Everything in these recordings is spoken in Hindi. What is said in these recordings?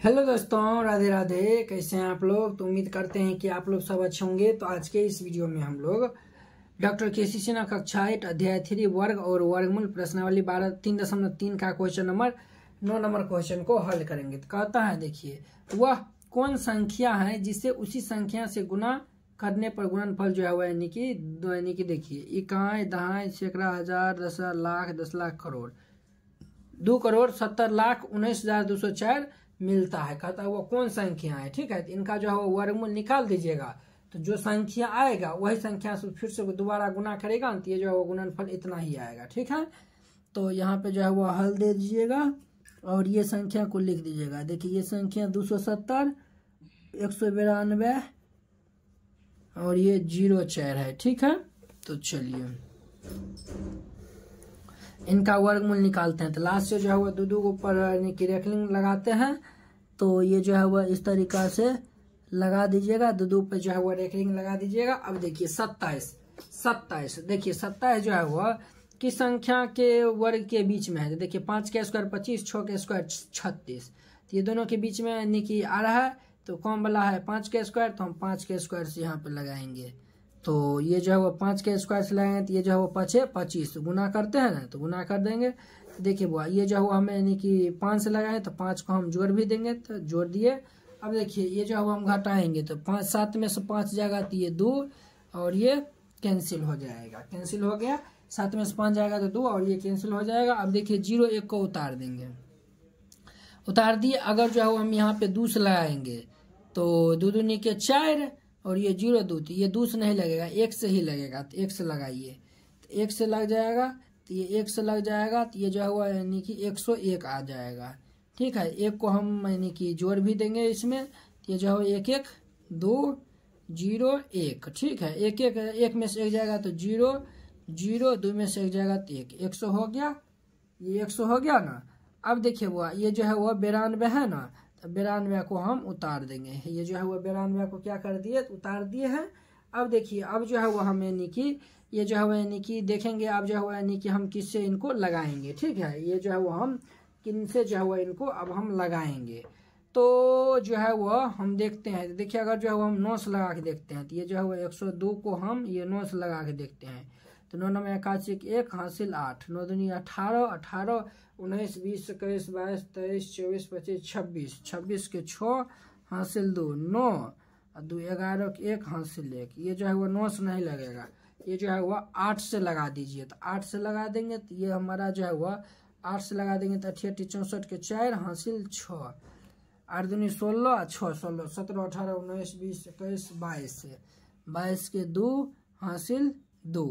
हेलो दोस्तों, राधे राधे, कैसे हैं आप लोग? तो उम्मीद करते हैं कि आप लोग सब अच्छे होंगे। तो आज के इस वीडियो में हम लोग डॉक्टर के सी सिन्हा कक्षा एट अध्याय थ्री, वर्ग और वर्गमूल प्रश्नावली बारह, तीन दशमलव तीन का क्वेश्चन नंबर नौ नंबर क्वेश्चन को हल करेंगे। तो कहता है, देखिए, वह कौन संख्या है जिसे उसी संख्या से गुना करने पर गुणनफल जो है वह यानी कि यानी कि देखिए, इकाई, दहाई, सैकड़ा, हज़ार, दस लाख दस लाख करोड़। दो करोड़ सत्तर लाख, उन्नीस हज़ार दो सौ चार मिलता है। कहता है, वो कौन संख्या है? ठीक है तो इनका जो है वो वर्गमूल निकाल दीजिएगा। तो जो संख्या आएगा, वही संख्या से फिर से दोबारा गुना करेगा तो ये जो है वो गुणनफल इतना ही आएगा। ठीक है? तो यहाँ पे जो है वो हल दे दीजिएगा और ये संख्या को लिख दीजिएगा। देखिए, ये संख्या दो सौ सत्तर, एक सौ बिरानवे और ये ज़ीरो चार है। ठीक है? तो चलिए। इनका वर्गमूल निकालते हैं। तो लास्ट से जो है वो दो दो ऊपर रेखलिंग लगाते हैं। तो ये जो है वह इस तरीका से लगा दीजिएगा। दो दो पे जो है वो रेखलिंग लगा दीजिएगा। अब देखिए, सत्ताईस। सत्ताईस। देखिए, सत्ताईस जो है वह किस संख्या के वर्ग के बीच में है? तो देखिए, पाँच के स्क्वायर पच्चीस, छः के स्क्वायर छत्तीस। तो ये दोनों के बीच में, यानी कि आ रहा है। तो कौन वाला है? पाँच के स्क्वायर तो हम पाँच के स्क्वायर से यहाँ पर लगाएँगे। तो ये जो है वो पाँच के स्क्वायर से लगाएँगे तो ये जो है वो पचे पच्चीस। गुना करते हैं ना तो गुना कर देंगे। तो देखिए बुआ, ये जो है वो हमें यानी कि पाँच से लगाए तो पाँच को हम जोड़ भी देंगे तो जोड़ दिए। अब देखिए, ये जो है वो हम घटाएँगे तो पाँच, सात में से पाँच जाएगा तो ये दो, और ये कैंसिल हो जाएगा। कैंसिल हो गया, सात में से पाँच जाएगा तो दो, और ये कैंसिल हो जाएगा। अब देखिए, ज़ीरो एक को उतार देंगे। उतार दिए, अगर जो है वो हम यहाँ पे दो से लगाएँगे तो दो दूनी के चार और ये ज़ीरो दो तो ये दो से नहीं लगेगा, एक से ही लगेगा तो एक से लगाइए। तो एक से लग जाएगा तो ये एक से लग जाएगा तो ये जो है यानी कि एक सौ एक आ जाएगा। ठीक है, एक को हम, यानी कि जोड़ भी देंगे इसमें तो ये जो है एक एक, दो, ज़ीरो, एक। ठीक है, एक एक एक में से एक जाएगा तो ज़ीरो ज़ीरो, दो में से एक जाएगा तो एक। एक सौ हो गया, ये एक सौ हो गया ना? अब देखिए वो, ये जो है वो, बिरानवे है ना? बिरानवे को हम उतार देंगे। ये जो है वो बिरानवे को क्या कर दिए? उतार दिए हैं। अब देखिए, अब जो है वो हम यानी कि, ये जो है वो यानी कि देखेंगे, अब जो है वो यानी कि हम किससे इनको लगाएँगे? ठीक है? ये जो है वो हम किन से जो है वो इनको अब हम लगाएँगे। तो जो है वो हम देखते हैं। देखिए, अगर जो है वो हम नौ से लगा के देखते हैं तो ये जो है वो एक सौ दो को हम ये नौ से लगा के देखते हैं। तो नौ नौ इक्यासी एक हासिल आठ। नौ दुनिया अठारह अठारह, उन्नीस, बीस, इक्कीस, बाईस, तेईस, चौबीस, पच्चीस, छब्बीस। छब्बीस के छः हासिल दो, नौ, और दो ग्यारह के एक हासिल एक। ये जो है वो नौ से नहीं लगेगा। ये जो है वो आठ से लगा दीजिए। तो आठ से लगा देंगे तो ये हमारा जो है वो आठ से लगा देंगे तो अठियठी चौंसठ के चार हासिल छः आठ दूनी सोलह छः सोलह, सत्रह, अठारह, उन्नीस, बीस, इक्कीस, बाईस। बाईस के दो हासिल दो।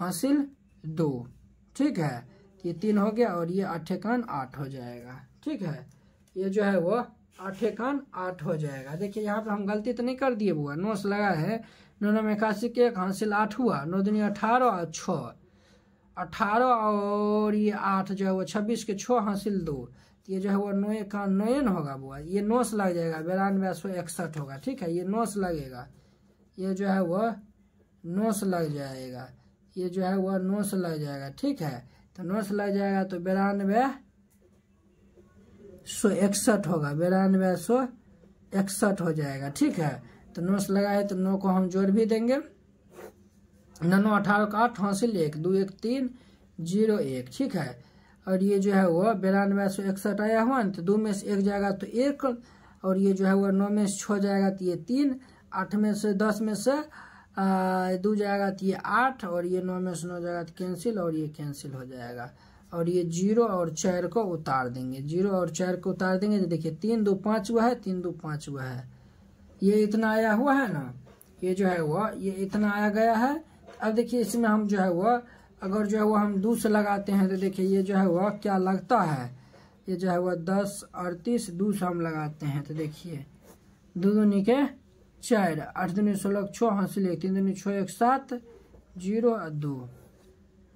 हासिल दो। ठीक है? ये तीन हो गया और ये आठे कान आठ हो जाएगा। ठीक है? ये जो है वो आठे कान आठ हो जाएगा। देखिए, यहाँ पे हम गलती तो नहीं कर दिए बुआ। नौ से लगा है। नौ नौ इक्यासी के एक हासिल आठ हुआ। नौ दुनी अठारह और छः अठारह और ये आठ जो है वो छब्बीस के छः हासिल दो। तो ये जो है वो नौ का नोन होगा बुआ। ये नौ से लग जाएगा। बिरानवे सौ इकसठ होगा। ठीक है? ये नौ से लगेगा। ये जो है वो नौ से लग जाएगा। ये जो है वह नौ से लग जाएगा, ठीक है? तो नौ से लग जाएगा तो बिरानवे सौ इकसठ होगा, बिरानवे सौ इकसठ हो जाएगा, ठीक है? तो नौ से लगाए तो नौ को हम जोड़ भी देंगे। नौ, अठारह का आठ, हासिल एक, दो, एक, तीन, ज़ीरो, एक, ठीक है? और ये जो है वो बिरानवे सौ इकसठ आया हुआ तो दो में से एक जाएगा तो एक, और ये जो है वो नौ में से छः जाएगा तो ये तीन, आठ में से दस में से दो जाएगा तो ये आठ और ये नौ में से नौ जाएगा तो कैंसिल और ये कैंसिल हो जाएगा। और ये ज़ीरो और चार को उतार देंगे। ज़ीरो और चार को उतार देंगे तो देखिए, तीन दो पाँच हुआ है, तीन दो पाँच हुआ है। ये इतना आया हुआ है ना? ये जो है वो, ये इतना आया गया है। अब देखिए, इसमें हम जो है वो, अगर जो है वो हम दो से लगाते हैं तो देखिए, ये जो है वो क्या लगता है? ये जो है वो दस अड़तीस, दो से हम लगाते हैं तो देखिए, दो दूनी के चार, आठ दूनी सोलह छः हासिल एक तीन दूनी छः एक सात, ज़ीरो और दो।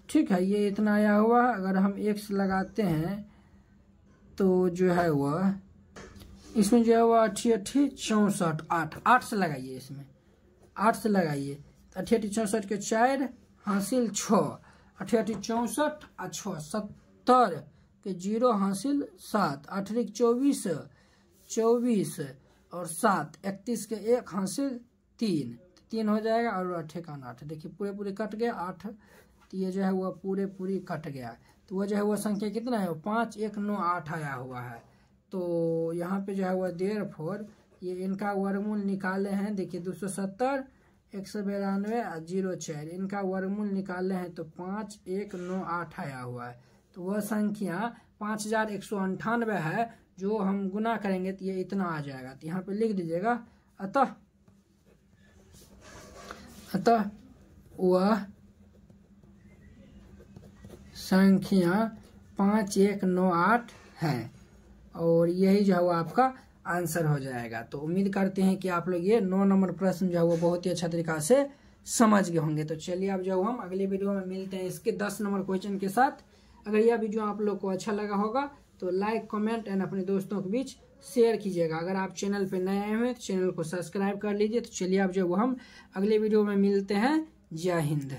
ठीक है, ये इतना आया हुआ, अगर हम एक से लगाते हैं तो जो है वह इसमें जो है वह अठी अठी चौंसठ, आठ। आठ से लगाइए इसमें। आठ से लगाइए। अठी अठी चौंसठ के चार, हासिल छः अठी अठी चौंसठ, आ छः सत्तर के ज़ीरो, हासिल सात। अठरिक चौबीस चौबीस और सात, इकतीस के एक हासिल तीन। तीन हो जाएगा और अठे का आठ। देखिए पूरे पूरे कट गया आठ। तो ये जो है वह पूरे पूरी कट गया। तो वह जो है वह संख्या कितना है? पाँच, एक, नौ, आठ आया हुआ है। तो यहाँ पे जो है वह देर फोर। ये इनका वर्गमूल निकाले हैं, देखिए, दो सौ सत्तर, एक सौ बिरानवे और ज़ीरो चार। इनका वर्गमूल निकाले हैं तो पाँच, एक, नौ, आठ आया हुआ है। तो वह संख्या पाँच हज़ार एक सौ अंठानवे है जो हम गुना करेंगे तो ये इतना आ जाएगा। तो यहाँ पे लिख दीजिएगा, अतः अतः वह संख्या पाँच एक नौ आठ है। और यही जो है वो आपका आंसर हो जाएगा। तो उम्मीद करते हैं कि आप लोग ये नौ नंबर प्रश्न जो है वो बहुत ही अच्छा तरीका से समझ गए होंगे। तो चलिए अब जो हम अगले वीडियो में मिलते हैं इसके दस नंबर क्वेश्चन के साथ। अगर यह वीडियो आप लोग को अच्छा लगा होगा तो लाइक कमेंट एंड अपने दोस्तों के बीच शेयर कीजिएगा। अगर आप चैनल पर नए आए हैं तो चैनल को सब्सक्राइब कर लीजिए। तो चलिए आप जो हम अगले वीडियो में मिलते हैं। जय हिंद।